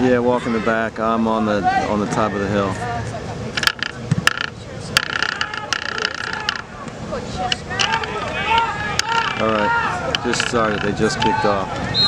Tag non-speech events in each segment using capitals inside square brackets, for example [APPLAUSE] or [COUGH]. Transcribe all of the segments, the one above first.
Yeah, walking the back. I'm on the on the top of the hill. All right, just started. They just kicked off.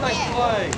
Nice play.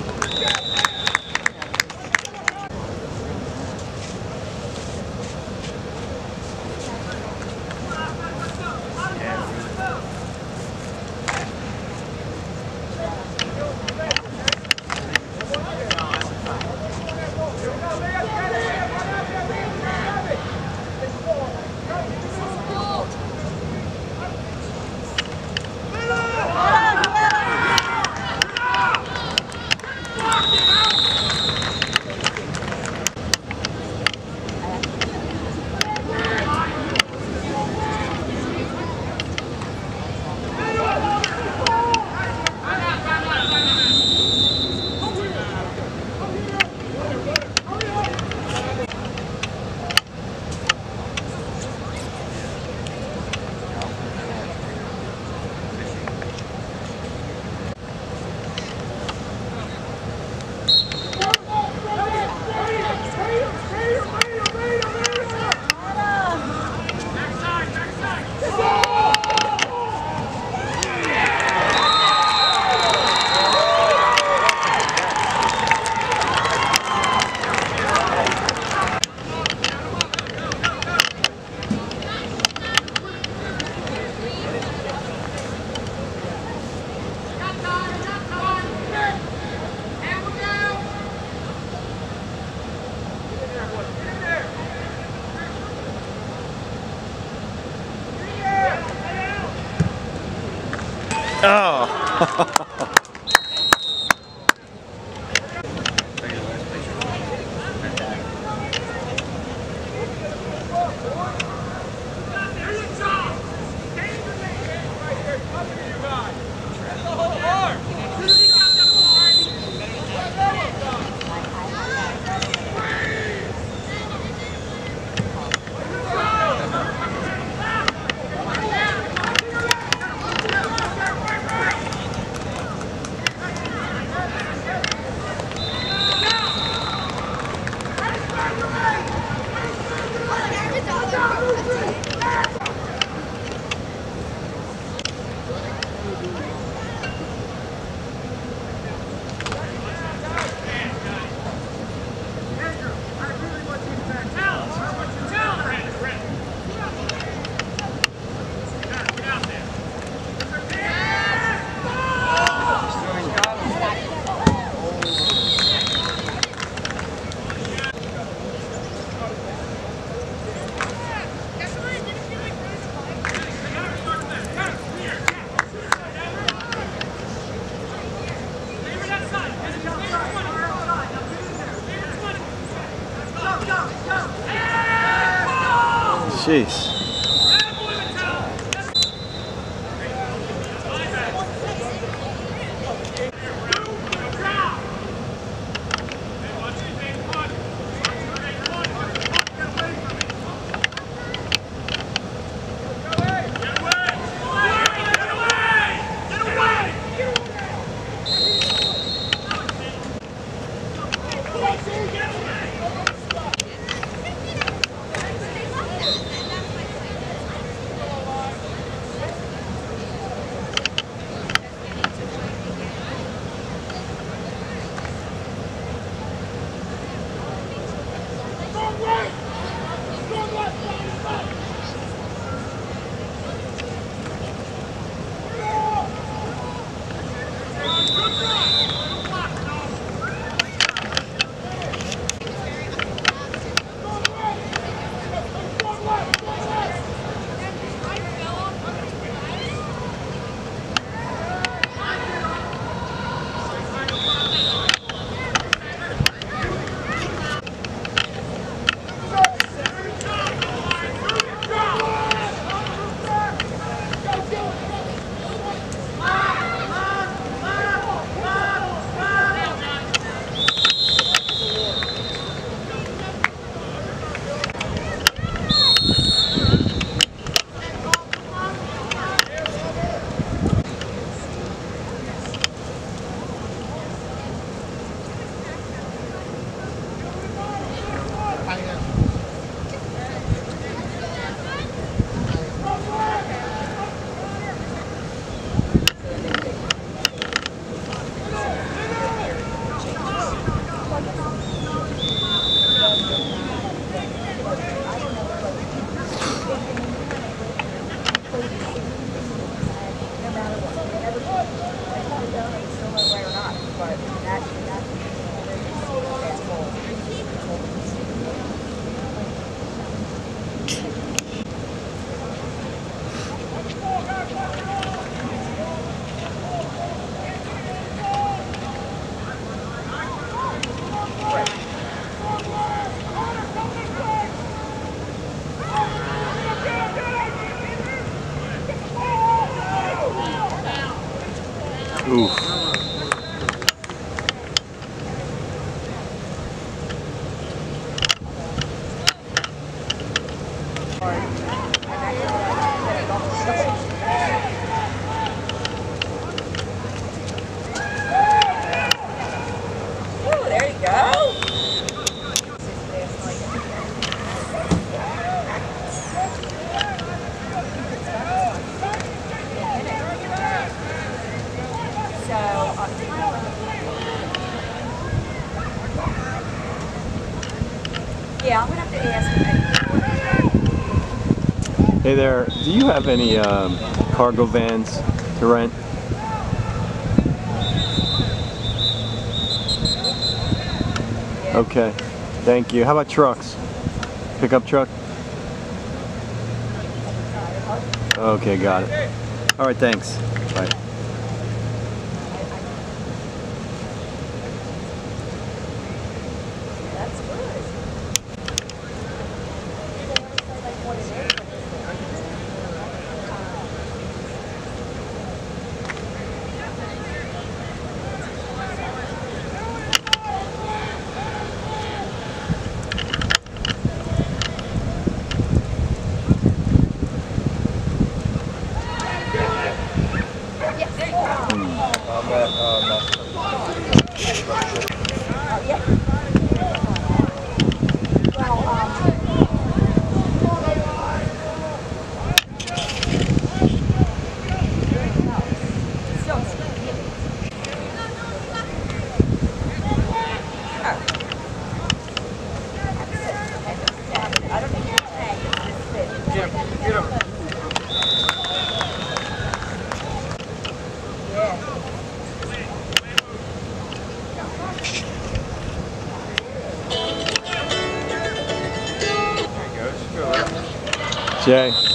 Jeez. Hey there, do you have any um, cargo vans to rent? Okay, thank you. How about trucks? Pickup truck? Okay, got it. All right, thanks. Jay.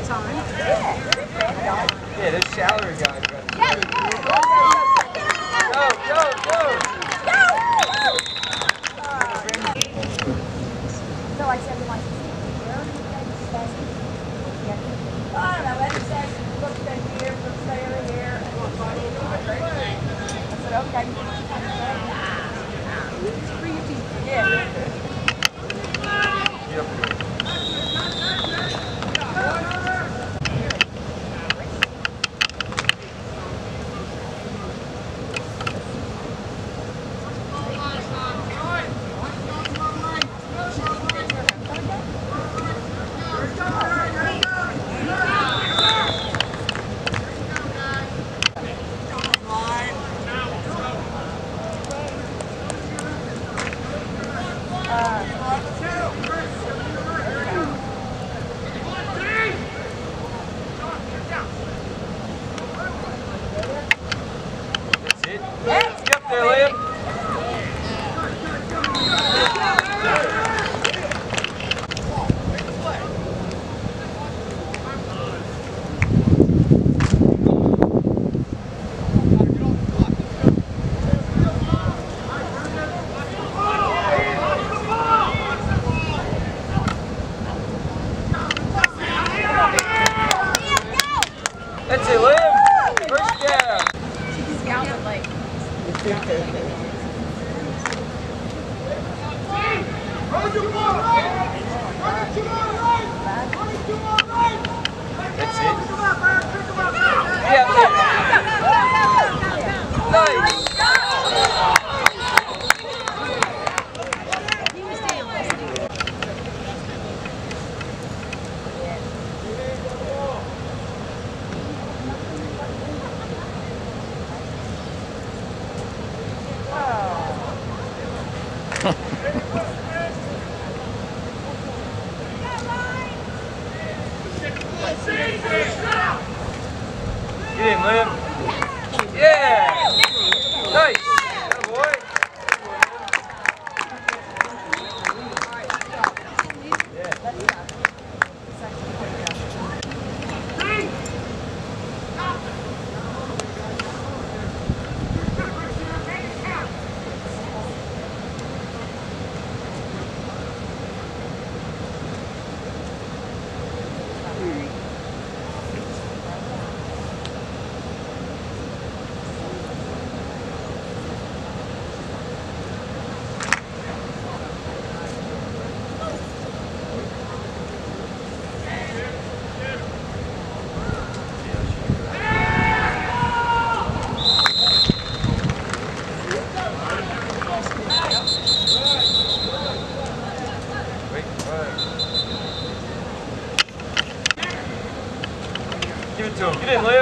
time. Yeah, those shower guys. 네, 너예요.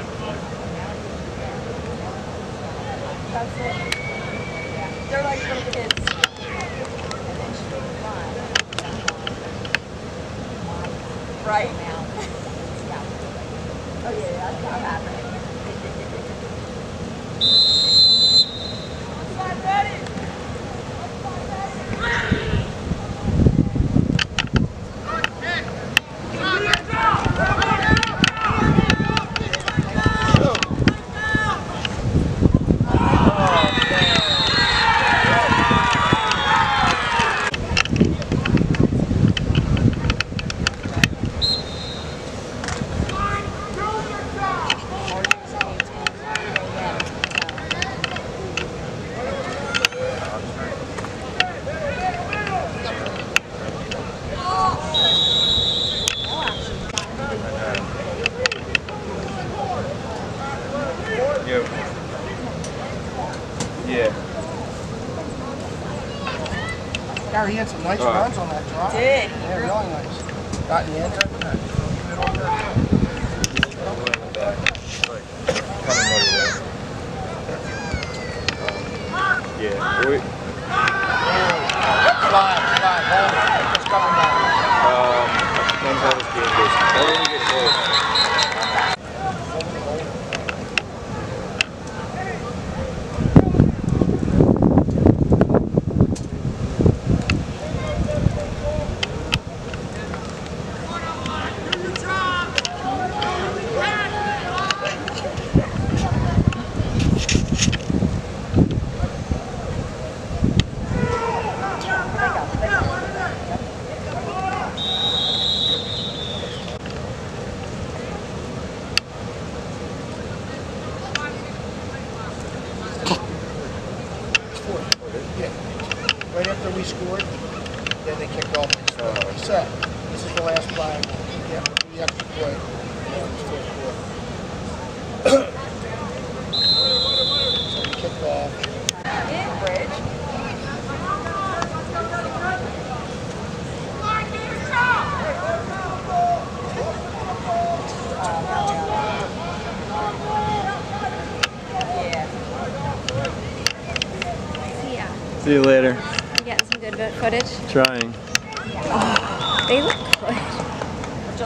That's it. They're like little kids. Right?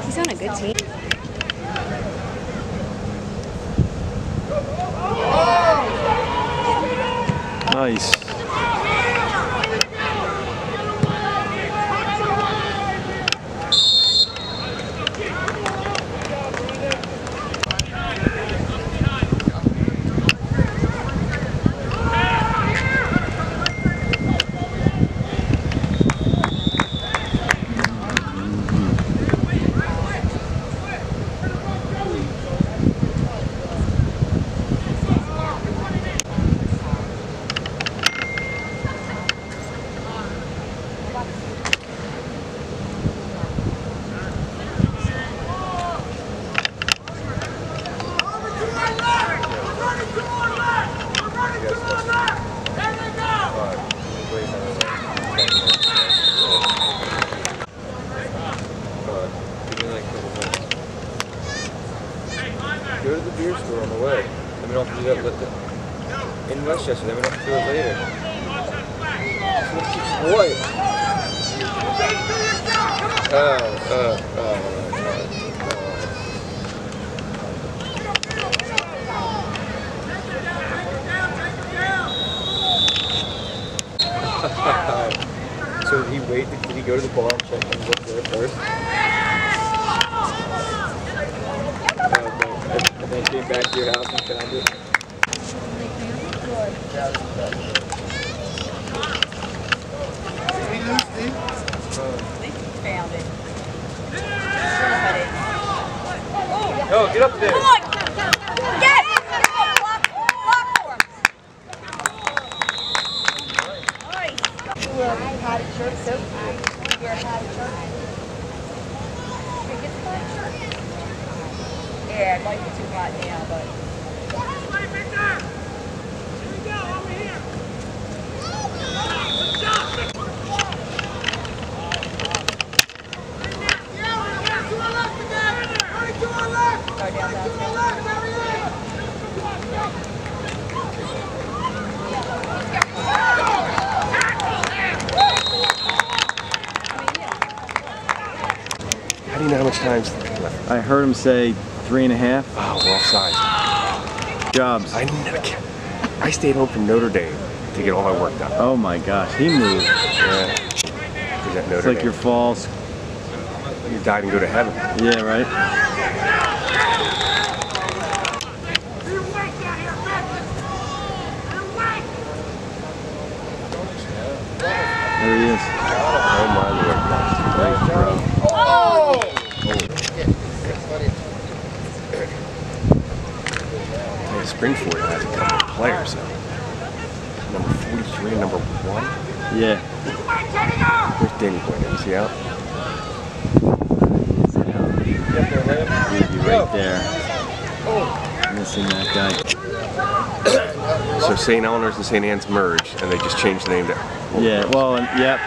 He's on a good team. Nice. Go to the beer store on the way. Then we don't have to do that with the, in Westchester. Then we don't have to do it later. What? Oh, oh, oh, oh. [LAUGHS] So did he wait? Did he go to the bar and check and look there first? Oh, okay. And, then came back to your house and found it. Did we lose, Steve? I think he found it. Oh, get up there. Come on! Get it! Block, block for him. it might be too hot now, but. Go down that. How do you know how much time's left? I heard him say three and a half ah, Oh, we're offside. jobs. I never. I stayed home from Notre Dame to get all my work done. Oh my gosh, he moved. Yeah. That Notre It's like Dame? your falls. you died and go to heaven. Yeah, right? There he is. Oh my lord. Thanks, bro. Oh! Buddy. Yeah, Springford has a couple of players though. Number 43 and number 1. Yeah. Where's Danny Boy? Is he out? He'd be right there. Missing that guy. [COUGHS] So St. Eleanor's and St. Anne's merged and they just changed the name to Yeah, well, and, yep.